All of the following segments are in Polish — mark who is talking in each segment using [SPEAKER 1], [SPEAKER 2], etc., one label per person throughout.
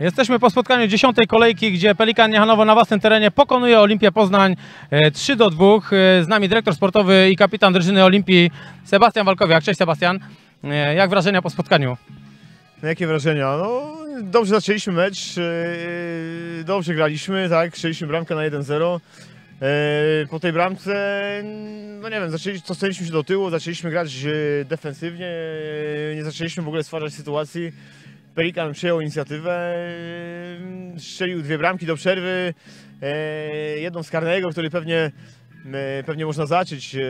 [SPEAKER 1] Jesteśmy po spotkaniu dziesiątej kolejki, gdzie Pelikan Niechanowo na własnym terenie pokonuje Olimpię Poznań e, 3 do 2. E, Z nami dyrektor sportowy i kapitan drużyny Olimpii Sebastian Walkowiak. Cześć Sebastian. E, Jak wrażenia po spotkaniu?
[SPEAKER 2] No, jakie wrażenia? No, dobrze zaczęliśmy mecz, dobrze graliśmy, tak, strzeliśmy bramkę na 1-0. Yy, Po tej bramce, no nie wiem, zaczęli, się do tyłu, zaczęliśmy grać defensywnie, nie zaczęliśmy w ogóle stwarzać sytuacji. Pelikan przyjął inicjatywę, yy, strzelił dwie bramki do przerwy, yy, jedną z karnego, który pewnie e, pewnie można zacząć e,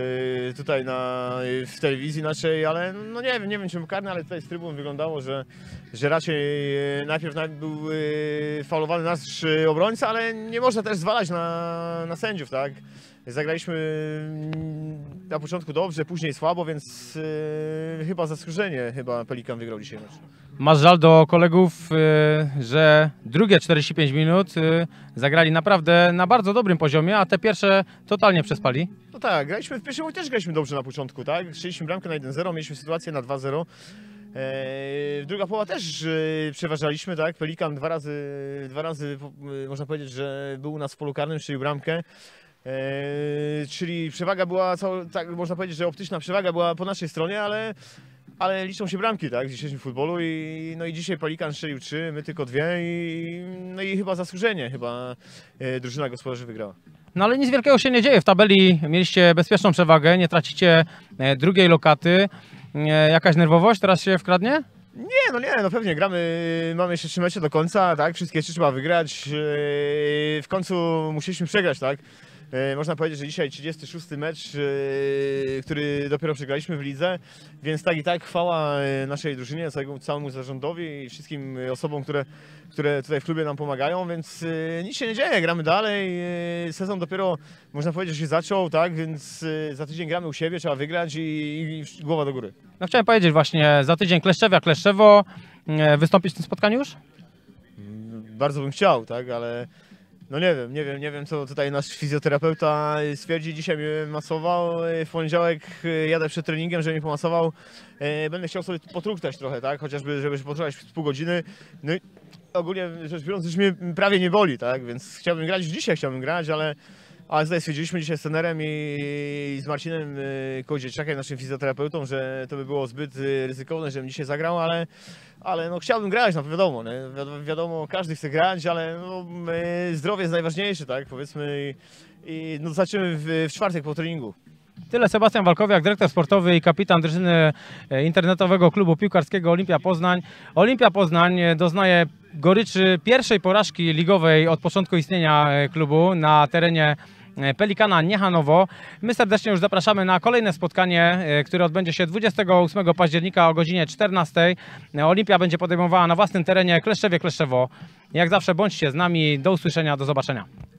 [SPEAKER 2] tutaj na, w telewizji naszej, ale no nie wiem, nie wiem czy był karny, ale tutaj z trybun wyglądało, że, że raczej e, najpierw naj- był e, faulowany nasz e, obrońca, ale nie można też zwalać na, na sędziów, tak? Zagraliśmy mm, na początku dobrze, później słabo, więc e, chyba zasłużenie chyba Pelikan wygrał dzisiaj mecz.
[SPEAKER 1] Masz żal do kolegów, e, że drugie 45 minut e, zagrali naprawdę na bardzo dobrym poziomie, a te pierwsze totalnie przespali.
[SPEAKER 2] No tak, graliśmy w pierwszym też graliśmy dobrze na początku, tak? Strzeliśmy bramkę na 1-0, mieliśmy sytuację na 2-0. Eee, druga połowa też e, przeważaliśmy, tak? Pelikan dwa razy, dwa razy e, można powiedzieć, że był u nas w polu karnym, strzelił bramkę. Eee, czyli przewaga była, cał, tak można powiedzieć, że optyczna przewaga była po naszej stronie, ale, ale liczą się bramki, tak? W dzisiejszym futbolu i, no i dzisiaj Pelikan strzelił trzy, my tylko dwie i, no i chyba zasłużenie, chyba e, drużyna gospodarzy wygrała.
[SPEAKER 1] No ale nic wielkiego się nie dzieje. W tabeli mieliście bezpieczną przewagę, nie tracicie e, drugiej lokaty. E, Jakaś nerwowość teraz się wkradnie?
[SPEAKER 2] Nie, no nie, no pewnie gramy, mamy jeszcze trzy mecze do końca, tak, wszystkie trzy trzeba wygrać, w końcu musieliśmy przegrać, tak. Yy, Można powiedzieć, że dzisiaj 36 mecz, yy, który dopiero przegraliśmy w lidze, więc tak i tak chwała yy, naszej drużynie, całemu, zarządowi i wszystkim osobom, które, które tutaj w klubie nam pomagają, więc nic się nie dzieje, gramy dalej, sezon dopiero można powiedzieć, że się zaczął, tak, więc za tydzień gramy u siebie, trzeba wygrać i, i głowa do góry.
[SPEAKER 1] No chciałem powiedzieć właśnie, za tydzień Kleszczewia, Kleszczewo. E, Wystąpić w tym spotkaniu już?
[SPEAKER 2] bardzo bym chciał, tak, ale no nie wiem, nie wiem, nie wiem co tutaj nasz fizjoterapeuta stwierdzi. Dzisiaj mnie masował, w poniedziałek e, jadę przed treningiem, żeby mnie pomasował. E, Będę chciał sobie potruktać trochę, tak, chociażby, żeby się potruktać pół godziny. No i ogólnie rzecz biorąc już mnie prawie nie boli, tak, więc chciałbym grać, dzisiaj chciałbym grać, ale ale tutaj stwierdziliśmy dzisiaj z trenerem i z Marcinem e, Koździeciakiem, naszym fizjoterapeutą, że to by było zbyt e, ryzykowne, żebym dzisiaj zagrał, ale, ale no chciałbym grać, no wiadomo, nie? Wiadomo, każdy chce grać, ale no, e, zdrowie jest najważniejsze, tak, powiedzmy i, i no, zobaczymy w, w czwartek po treningu.
[SPEAKER 1] Tyle Sebastian Walkowiak, dyrektor sportowy i kapitan drużyny e, internetowego klubu piłkarskiego Olimpia Poznań. Olimpia Poznań e, doznaje goryczy pierwszej porażki ligowej od początku istnienia e, klubu na terenie Pelikana Niechanowo. My serdecznie już zapraszamy na kolejne spotkanie, e, które odbędzie się 28 października o godzinie 14. E, Olimpia będzie podejmowała na własnym terenie Kleszczewie Kleszczewo. Jak zawsze bądźcie z nami. Do usłyszenia, do zobaczenia.